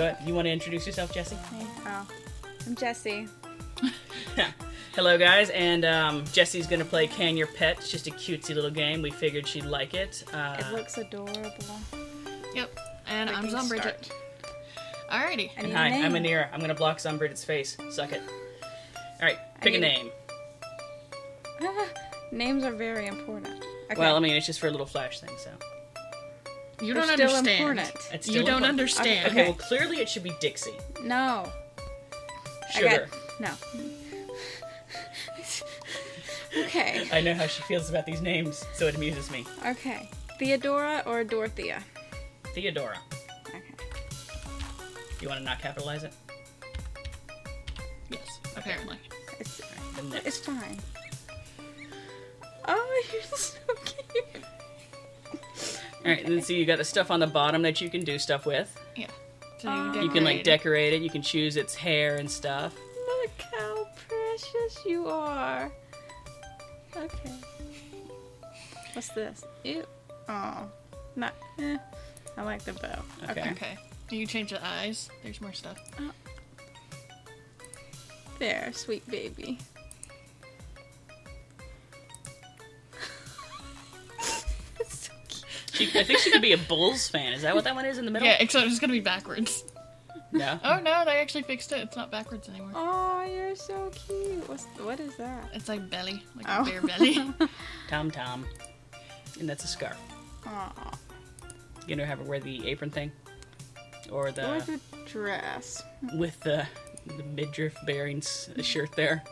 go ahead. You want to introduce yourself, Jessie? Hey, oh, I'm Jessie. Hello, guys, and um, Jessie's gonna play Can Your Pet. It's just a cutesy little game. We figured she'd like it. Uh, It looks adorable. Yep. And We I'm can Zombrigit. Alrighty. I and hi, a name. I'm Anira. I'm gonna block Zombrigit's face. Suck it. All right, pick a name. Ah, Names are very important. Okay. Well, I mean, it's just for a little flash thing. So You don't still understand. important. it's You don't important. understand. Okay, well, clearly it should be Dixie. no. I Sugar. got no. okay. I know how she feels about these names, so it amuses me. Okay. Theodora or Dorothea? Theodora. Okay. You want to not capitalize it? Yes, apparently. It's Then next. it's fine. Oh, you're so cute. All right, and then see you got the stuff on the bottom that you can do stuff with. Yeah. So Oh. You can like decorate. decorate it. You can choose its hair and stuff. Look how precious you are. Okay. What's this? Ew. Oh. Not. Eh. I like the bow. Okay. Okay. Do you change the eyes? There's more stuff. There, sweet baby. She, I think she could be a Bulls fan. Is that what that one is in the middle? Yeah, except it's gonna be backwards. No. Oh no, they actually fixed it. It's not backwards anymore. Oh, you're so cute. What's what is that? It's like belly, like Oh. a bare belly. Tom Tom. And that's a scarf. Aw. You know, have her wear the apron thing, or the Or the dress. with the the midriff bearing s- shirt there.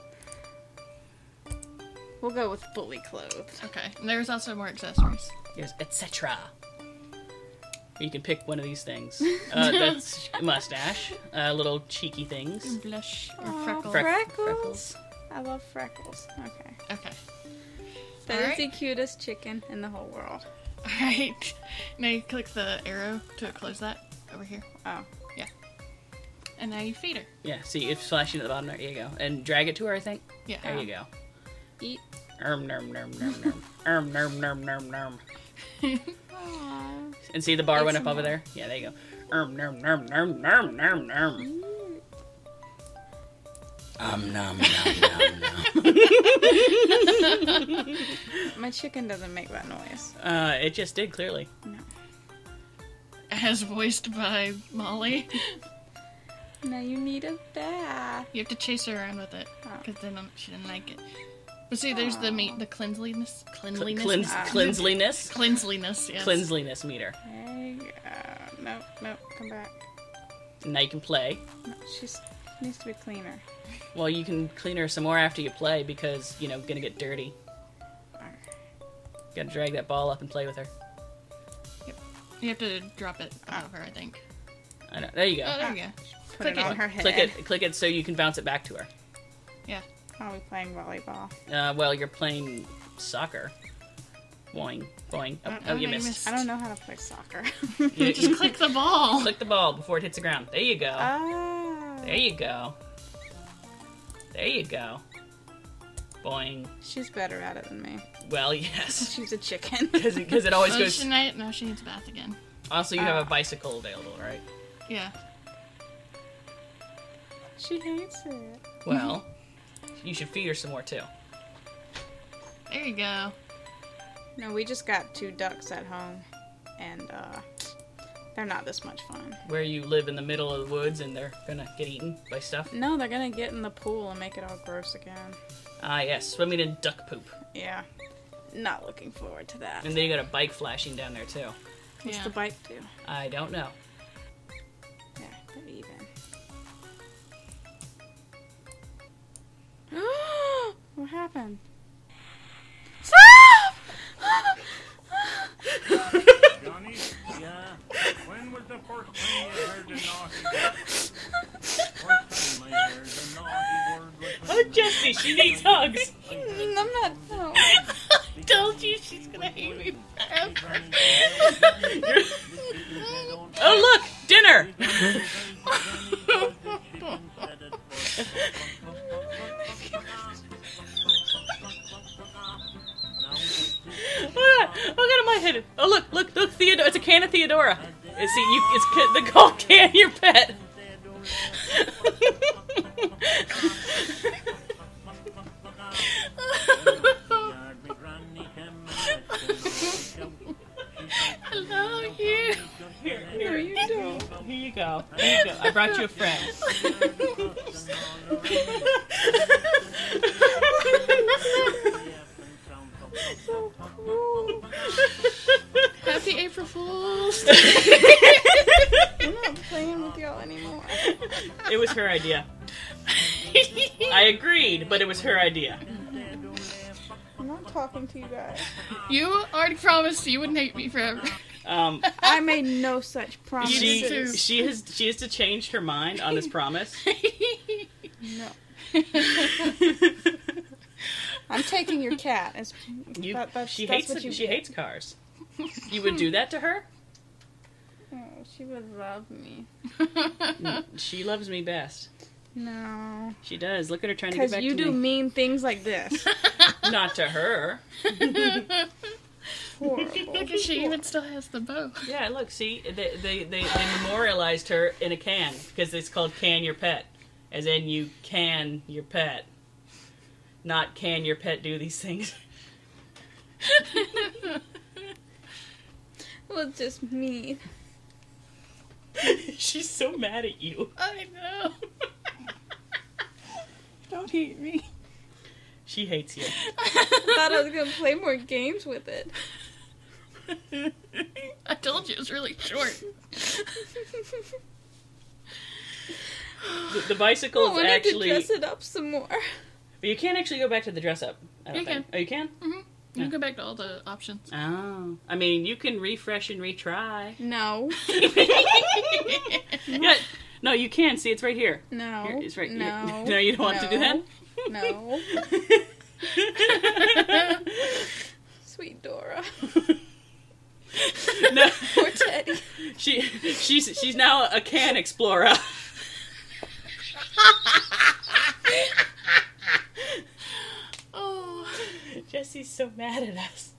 We'll go with fully clothed. okay. And there's also more accessories. Yes, etc. You can pick one of these things. Uh, that's mustache, uh, little cheeky things. Blush or Aw, freckle. Freck- freckles. freckles. I love freckles. Okay. Okay. That is Alright. the cutest chicken in the whole world. Alright. Now you click the arrow to close that over here. Oh. Yeah. And now you feed her. Yeah, see, it's flashing at the bottom. There you go, and drag it to her. I think. Yeah. There you go. Eat. Erm, nerm, nerm, nerm, nerm. Erm, nerm, nerm, nerm, nerm. Aw. And see the bar Eat went up some over there? Yeah, there you go. Erm, nerm, nerm, nerm, nerm, nerm, nerm. Um, nom, nom, nom, nom. My chicken doesn't make that noise. Uh, it just did, clearly. No. As voiced by Molly. Now you need a bath. You have to chase her around with it Oh. because then um, she didn't like it. But see, there's the meat, the cleanliness, Cl- cleanliness, cleanse, Ah. cleanliness? cleanliness. Yes. Cleanliness meter. There you go. Nope, nope, come back. Now you can play. No, she needs to be cleaner. Well, you can clean her some more after you play because, you know, gonna get dirty. Gotta drag that ball up and play with her. Yep. You have to drop it above her, I think. I know. There you go. Oh, there you go. Put Click it on it. her head. Click it, click it so you can bounce it back to her. Yeah. Are we playing volleyball? Uh, well, you're playing soccer. Boing, boing. Oh, Oh, oh, you missed. missed. I don't know how to play soccer. You- Just click the ball. click the ball before it hits the ground. There you go. ah. There you go. There you go. Boing. She's better at it than me. Well, yes. She's a chicken. Because it, always Oh, goes. she, ni- no, she needs a bath again. Also, you have Ah. a bicycle available, right? Yeah. she hates it. Well, you should feed her some more too. There you go. No, we just got two ducks at home, and uh, they're not this much fun. Where you live in the middle of the woods and they're gonna get eaten by stuff. No, they're gonna get in the pool and make it all gross again. Ah, yes, swimming in duck poop. Yeah. Not looking forward to that. And then you got a bike flashing down there too. What's Yeah. the bike do? I don't know. What happened? Stop! Johnny? Yeah. When was the first time you heard the naughty word? First time I heard the naughty word Oh, Jessie, she needs hugs. Oh, God, my head. Look, look, look, Theodora. It's a can of Theodora. See, you it's the gold can your pet. Hello, you. Here, No, you don't. here you go. Here you go. I brought you a friend. Fools. I'm not playing with y'all anymore. It was her idea. I agreed, but it was her idea. I'm not talking to you guys. you already promised you wouldn't hate me forever. Um, I made no such she promises. she has she has to change her mind on this promise. No. I'm taking your cat. It's, You, that- that's- she that's hates what it, you she get. hates cars. You would do that to her? She would love me. She loves me best. No. She does. Look at her trying to get Because back you to do me. mean things like this. Not to her. Horrible. Look she even still has the bow. Yeah, look, see, they they, they, they memorialized her in a can because it's called "Can Your Pet," as in you can your pet, not can your pet do these things. well, it's just mean. She's so mad at you. I know. Don't hate me. She hates you. I thought I was gonna play more games with it. I told you it was really short. The, the bicycle oh, I is wanted actually, to dress it up some more. but you can't actually go back to the dress up. I don't You think. Oh, you can. Mm-hmm. You can go back to all the options. Oh, I mean, you can refresh and retry. No. Yeah, no, you can. See, it's right here. No. Here, it's right. No. No, you don't want to do that. No. Sweet Dora. no. Poor Teddy. She she's she's now a can explorer. oh. Jessie's so mad at us.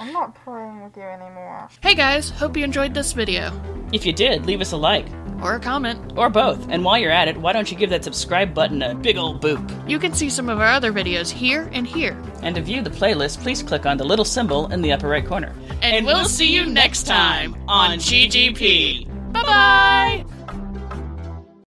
I'm not playing with you anymore. Hey guys, hope you enjoyed this video. If you did, leave us a like Or a comment. or both. And while you're at it, why don't you give that subscribe button a big old boop? You can see some of our other videos here and here. And to view the playlist, please click on the little symbol in the upper right corner. And, we'll, see you next time on GGP. Bye bye!